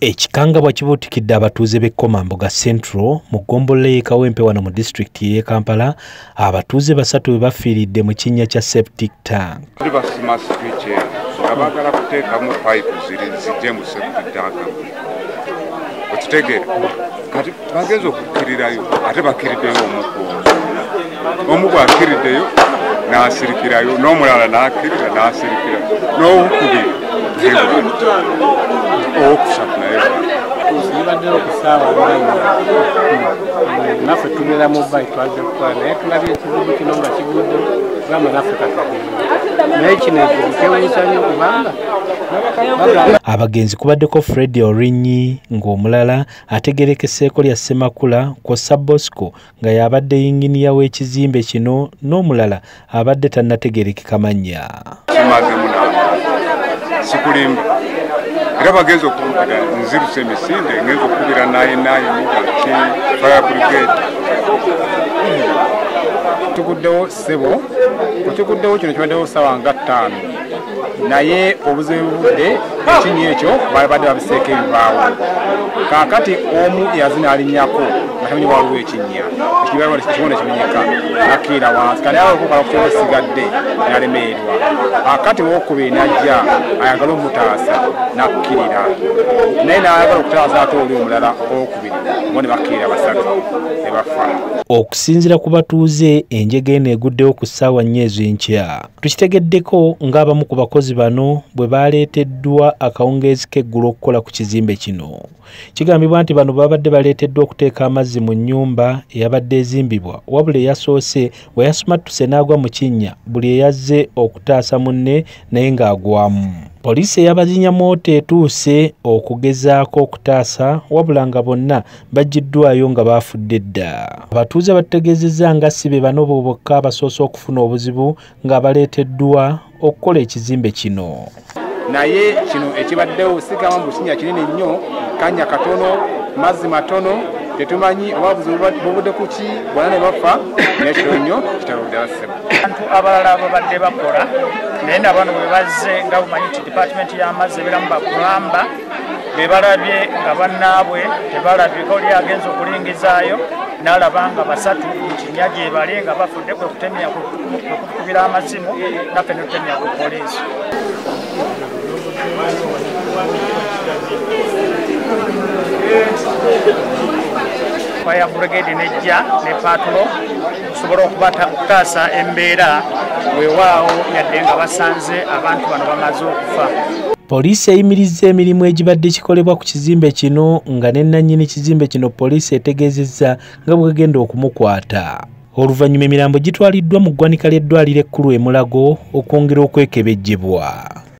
ekikangabwa kibuutikidde abatuuze b'ekkomambuga central mu ggombolola y'ekawempe wano mu disitulikiti y'e kampala. Abatuuze basatu bwe bafiiridde mu kinnya kya septic tank. Basima swiki nga baagala kuteekamu pipe ziri zijje mu septic tank. Okitegeera kati bagenza okukkirirayo ate bakkiriddeyo omuku omu bwakiriddeyo n'asirikirayo n'omulala n'akkirira n'asirikirayo n'owokubiri owokusatu naye nibaddeyo okusaawa naffe tubeera mu bai twaze kukola naye tulabye ekizibu kino nga kigudde gamba naffe kakagenda naye kino ekizibu kyewuusa nnyo kubanga abagenzi kubaddeko fred orinyi ng'omulala ategerekeseeko lya ssemakula kossa bosco nga y'abadde yinginiya w'ekizimbe kino n'omulala abadde tannategerekeka mannya. kimazemu n'amaanyi sikulimba era bagenza okukubira nziruse emisinde ngenza okukubira nayinaini gaki fire brigade. Tuguddewo ssebo wekiguddewo kino kibaddewo sawa nga ttaano naye obuzibu bubudde ekinyi ekyo babadde babiseeko ebibaawo kaakati omu yazina alinnyako nga tamanyi waliwo ekinnya ekibono kimenyeka nakkirira wansi kale awo okukala kukyalo esigadde nalemererwa. Akati wokubiri najja ayagala omutaasa nakkirira. Naye nayagala okutaasa ate oli omulala owokubiri bo ne bakkirira basatu ne bafa. Okusinziira ku batuuze enjega eno eguddewo ku ssaawa nnyo ez'enkya tukitegeddeko ng'abamu ku bakozi bano bwe baleeteddwa akawungeezi k'eggulu okukola ku kizimbe kino. Kigambibwa nti bano babadde baleeteddwa okuteeka amazzi mu nnyumba eyabadde ezimbibwa wabula eyasoose we yasumattuse n'agwa mu kinnya buli eyazze okutaasa munne naye ng'agwamu. Poliisi eyabazinyamooto etuuse okugezaako okutaasa wabula nga bonna baggiddwayo nga baafudde dda. Abatuuze batutegeezezza nga si be bano bo bokka abasoose okufuna obuzibu nga baleeteddwa okukola ekizimbe kino. Naye kino ekibaddewo sigamba mbu kinnya kinene nnyo kanya katono mazzi matono tetumanyi oba bubudde ku ki bonna ne bafa naye kiro nnyo kitaluddeasemu abantu abalala babadde bakola naye nabano bwe bazze nga bumanyi nti dipaatimenti y'amazzi ebiramu bakulamba be balabye nga bannaabwe tebalabika oli agenza okulingizaayo n'alaba nga basatu mukinya gye bali nga bafudde kwe kutemya kwekukubira amazimu naffe ne tutemya ku poliisi fire brigade nejja ne patulo okusobola okubataasa embeera weewaawo yadde nga basanze abantu bano bamaze okufa. Poliisi eyimirizza emirimu egibadde kikolebwa ku kizimbe kino nga ne nannyini kizimbe kino poliisi etegeezezza nga bwegenda okumukwata. Oluvannyuma emirambo gitwaliddwa mu ggwanika ly'eddwaliro ekkulu emulago okwongera okwekebejjebwa